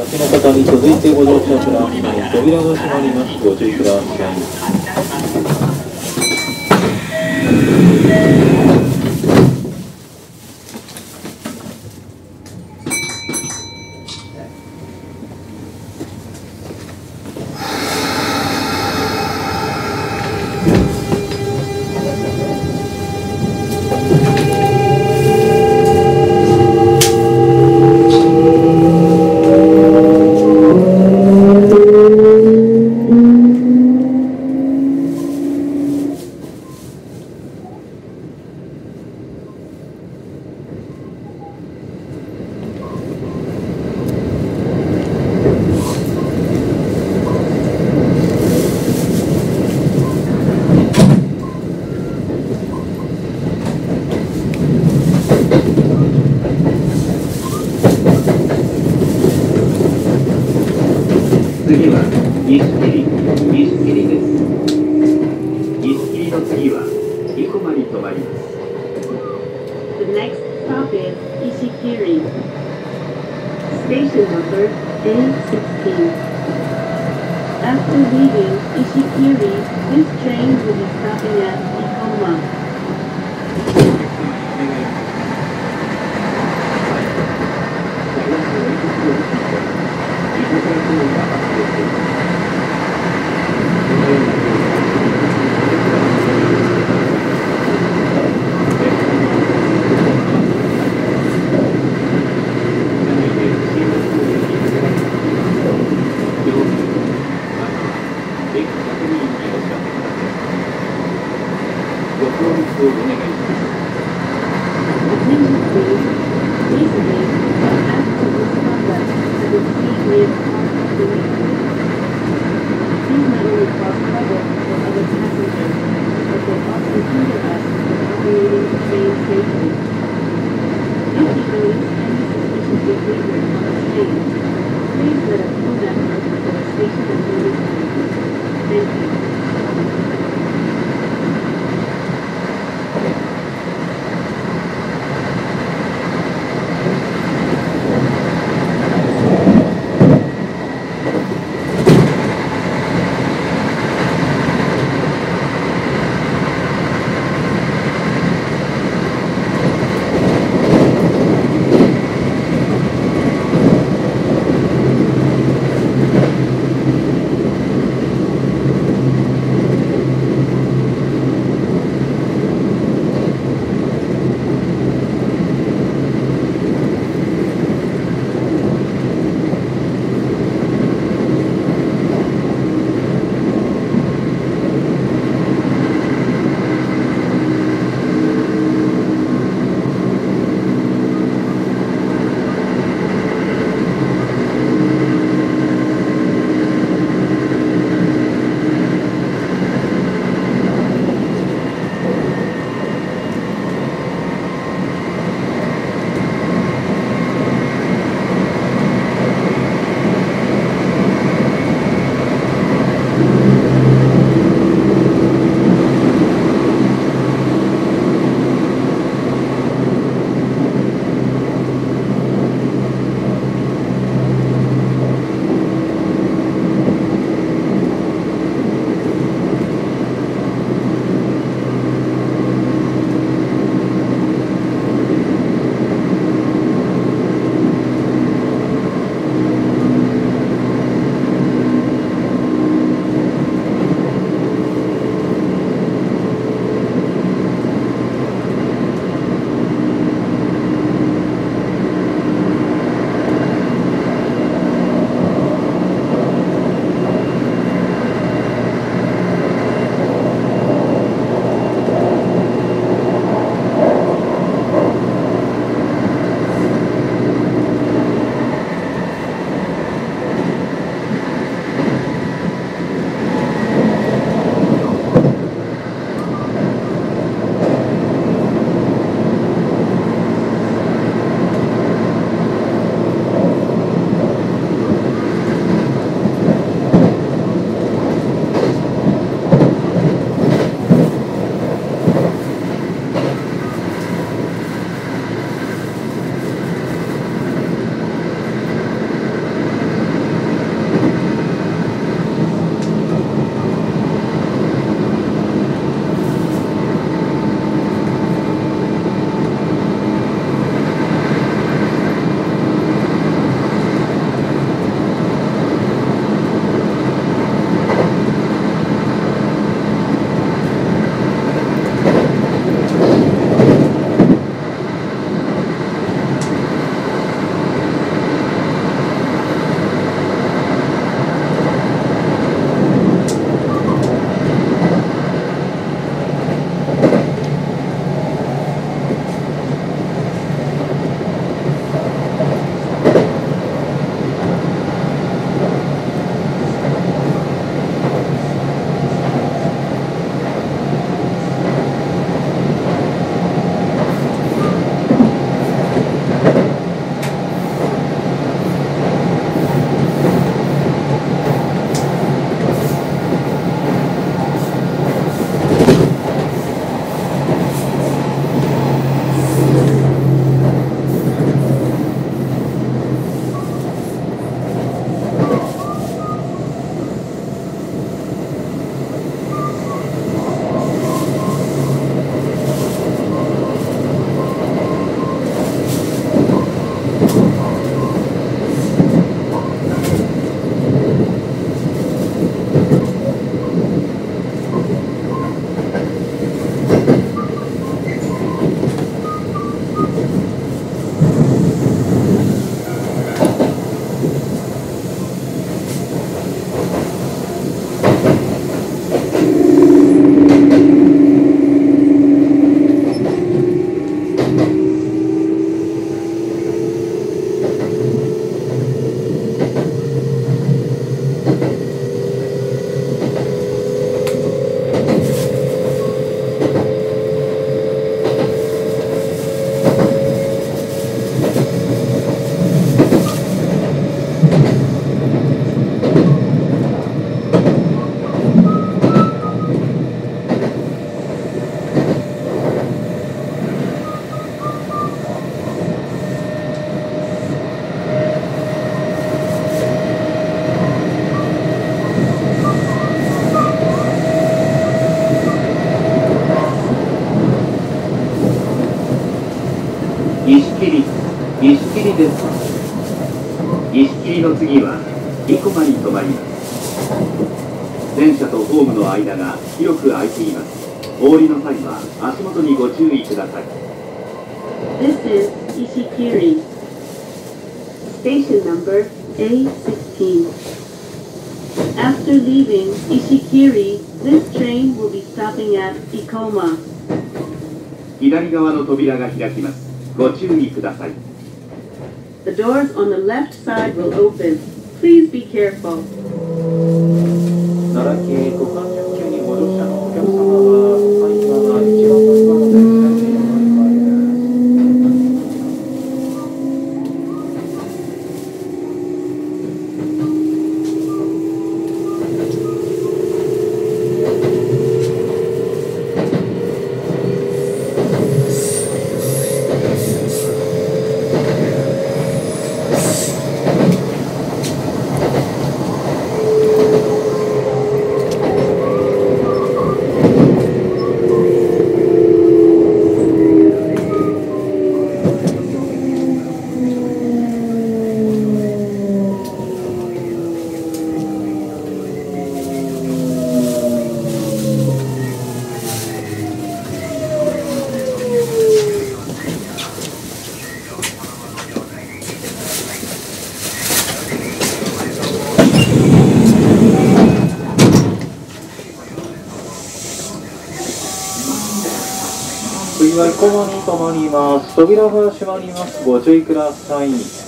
先の方に続いてご乗車ください。扉が閉まります。ご注意ください。は西切西切です西切の次は生駒に停まります The next stop is Ishikiri. Station number A16. After leaving Ishikiri, this train will be stopping at Ikoma. Please let us know that first before station は足元にご注意ください This is Ishikiri. Station number A16. After leaving Ishikiri, this train will be stopping at Ikoma. 左側の扉が開きますご注意ください The doors on the left side will open. Please be careful. 奈良県五環直球にご乗車のお客様は最後は一番乗り場の電車にお乗り換えです次は生駒に停まります。扉が閉まります。ご注意ください。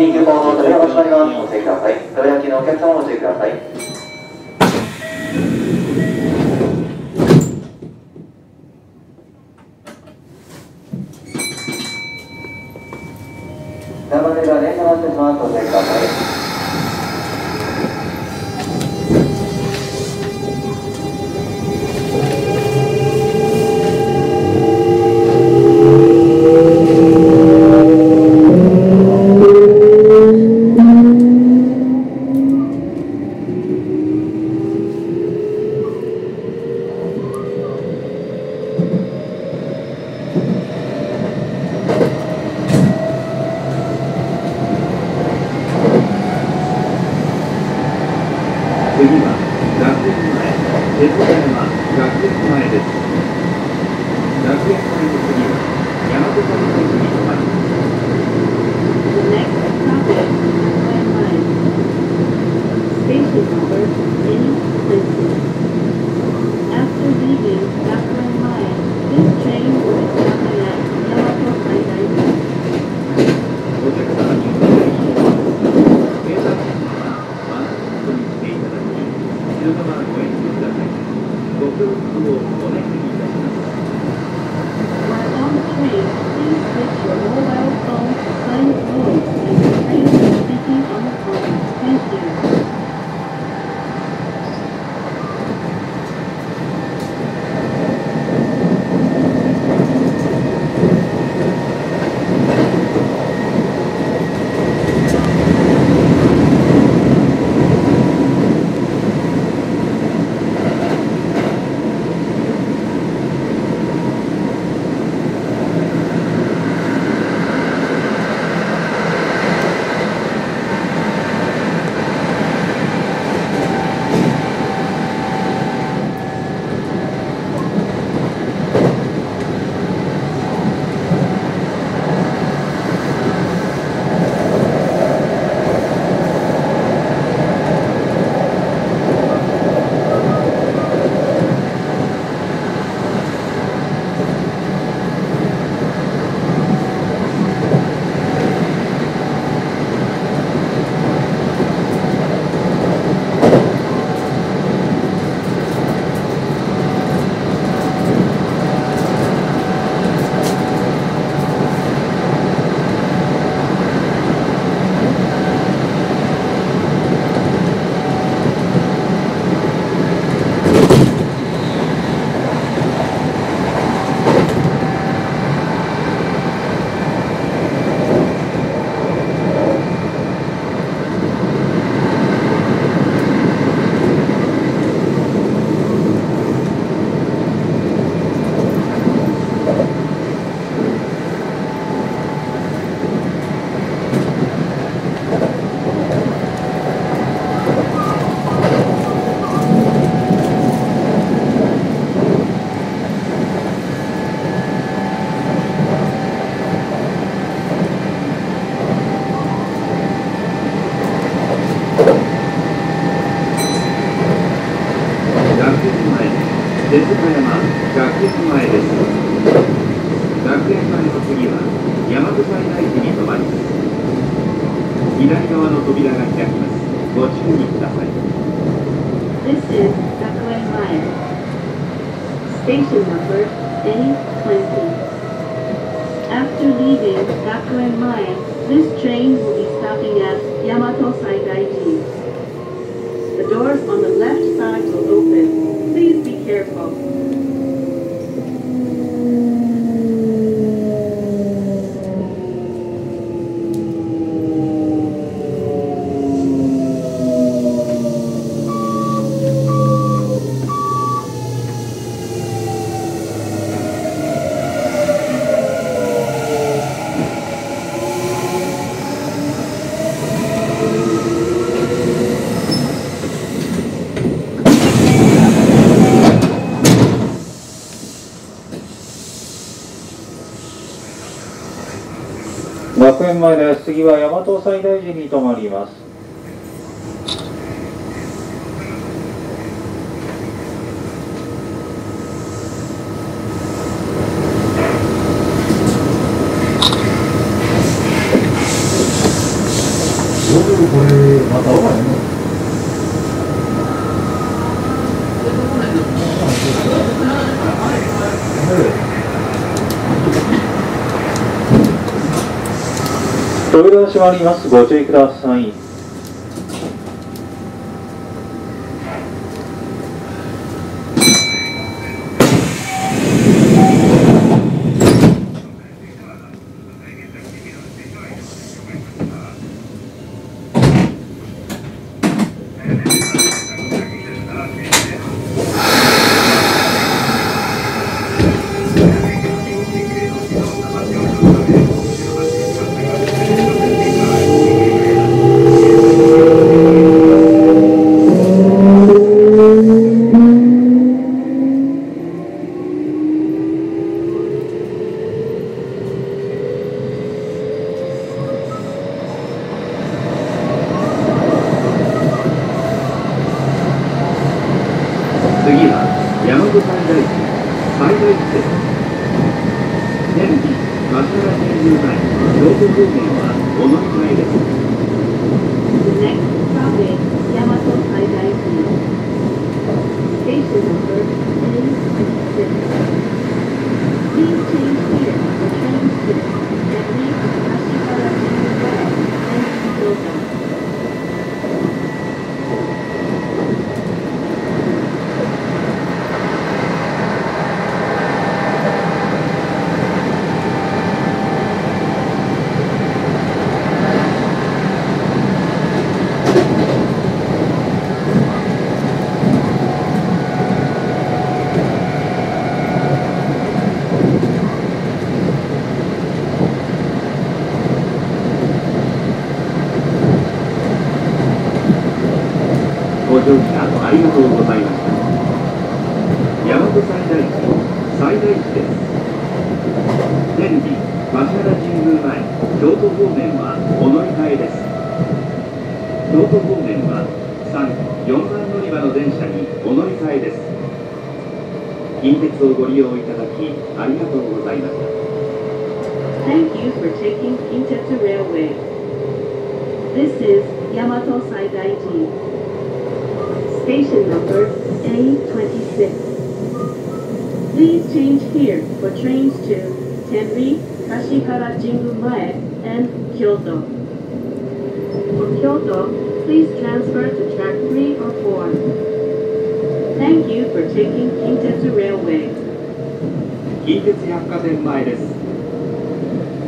便急行のそれではおしまいお越ください。どら焼きのお客様お寄せください。train will be stopping at Yamato Saigaiji. The doors on the left side will open. Please be careful. 学園前です。次は大和西大寺に停まります。僕これまた分からへんの扉が閉まります。ご注意ください。次は大和西大寺最大規制現地松原大臣会上空方面はお乗り換えです 利用いただきありがとうございました Thank you for taking Kintetsu Railway. This is Yamato Saidaiji. Station number A26. Please change here for trains to Tenri, Kashihara Jingu Mae, and Kyoto. For Kyoto, please transfer to track 3 or 4. Thank you for taking Kintetsu Railway. 近鉄百貨店前です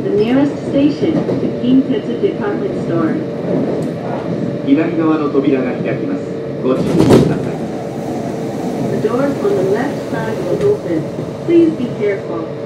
The nearest station to Kintetsu Department Store. 左側の扉が開きますご注意ください The doors on the left side will open. Please be careful.